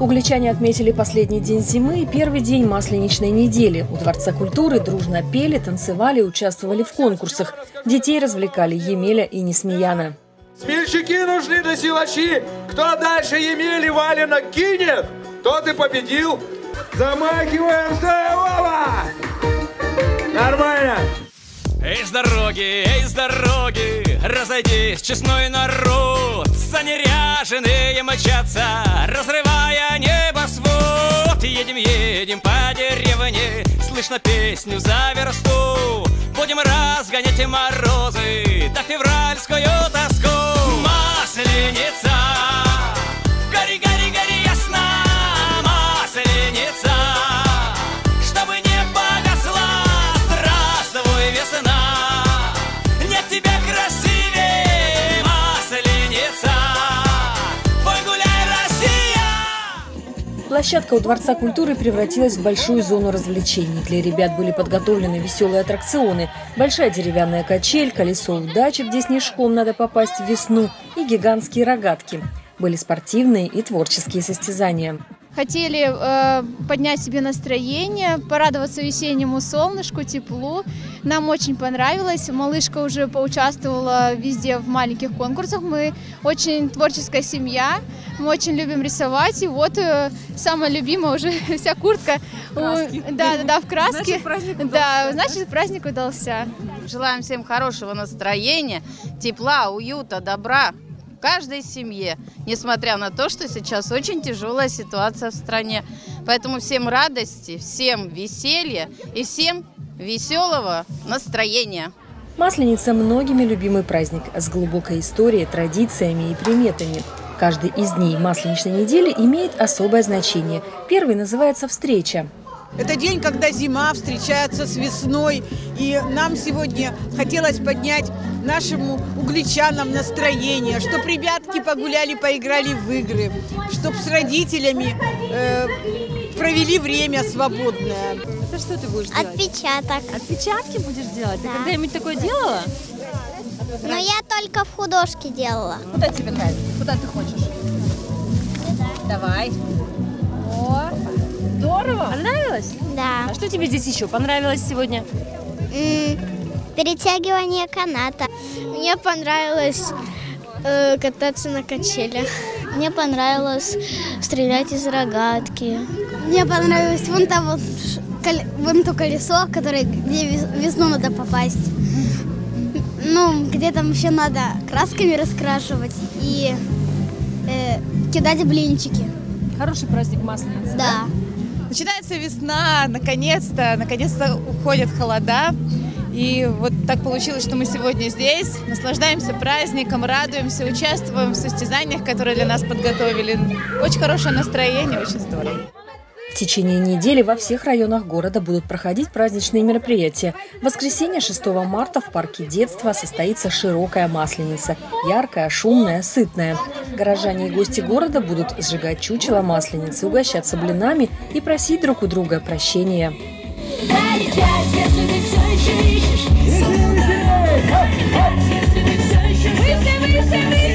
Угличане отметили последний день зимы и первый день масленичной недели. У Дворца культуры дружно пели, танцевали, участвовали в конкурсах. Детей развлекали Емеля и Несмеяна. Смельчаки нужны до силачи. Кто дальше Емели Валина кинет, тот и победил. Замахиваем, Вова! Нормально. Эй, с дороги, эй, с дороги, разойдись, честной народ, Занеряженные мчатся, разрывая небосвод. Едем, едем по деревне, слышно песню за версту, Будем разгонять морозы до февральскую тоску. Площадка у Дворца культуры превратилась в большую зону развлечений. Для ребят были подготовлены веселые аттракционы. Большая деревянная качель, колесо удачи, где снежком надо попасть в весну, и гигантские рогатки. Были спортивные и творческие состязания. Хотели э, поднять себе настроение, порадоваться весеннему солнышку, теплу. Нам очень понравилось. Малышка уже поучаствовала везде в маленьких конкурсах. Мы очень творческая семья. Мы очень любим рисовать. И вот э, самая любимая уже вся куртка. Краски. Да, да, да, в краске. Значит, праздник да, удался, да? значит, праздник удался. Желаем всем хорошего настроения, тепла, уюта, добра в каждой семье, несмотря на то, что сейчас очень тяжелая ситуация в стране. Поэтому всем радости, всем веселья и всем веселого настроения. Масленица – многими любимый праздник с глубокой историей, традициями и приметами. Каждый из дней масленичной недели имеет особое значение. Первый называется «Встреча». Это день, когда зима встречается с весной. И нам сегодня хотелось поднять нашему угличанам настроение, чтобы ребятки погуляли, поиграли в игры, чтобы с родителями э, провели время свободное. Это что ты будешь делать? Отпечаток. Отпечатки будешь делать? Ты Да. когда-нибудь такое делала? Но я только в художке делала. Куда тебе нравится? Куда ты хочешь? Давай. О, здорово. Понравилось? Да. А что тебе здесь еще понравилось сегодня? М, Перетягивание каната. Мне понравилось э, кататься на качелях. Мне понравилось стрелять из рогатки. Мне понравилось вон там коле- вон то колесо, которое где вес- весну надо попасть. Ну, где там еще надо красками раскрашивать и э, кидать блинчики. Хороший праздник Масленицы. Да. Начинается весна, наконец-то, наконец-то уходят холода. И вот так получилось, что мы сегодня здесь, наслаждаемся праздником, радуемся, участвуем в состязаниях, которые для нас подготовили. Очень хорошее настроение, очень здорово течение недели во всех районах города будут проходить праздничные мероприятия. В воскресенье 6 марта в парке детства состоится широкая масленица. Яркая, шумная, сытная. Горожане и гости города будут сжигать чучело масленицы, угощаться блинами и просить друг у друга прощения. Выше, выше, выше!